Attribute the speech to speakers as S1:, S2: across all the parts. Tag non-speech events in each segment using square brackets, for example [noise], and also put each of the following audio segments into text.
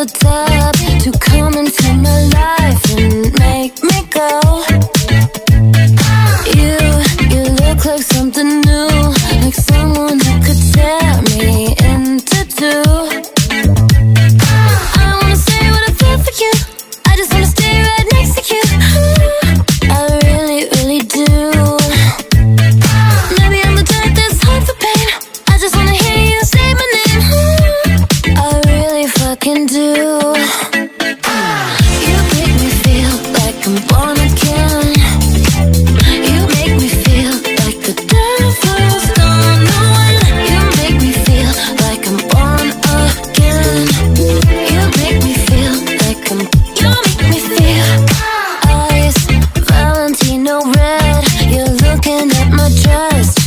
S1: the time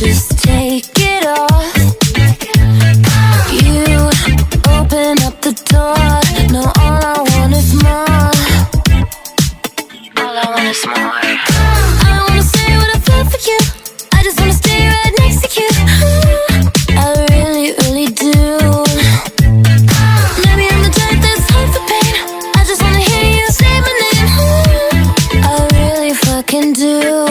S1: just take it off. You open up the door. No, all I want is more. All I want is more. I wanna I for you. I just wanna stay right next to you. [laughs] I really, really do. Maybe I'm the type pain. I just wanna hear you say my name. [laughs] I really fucking do.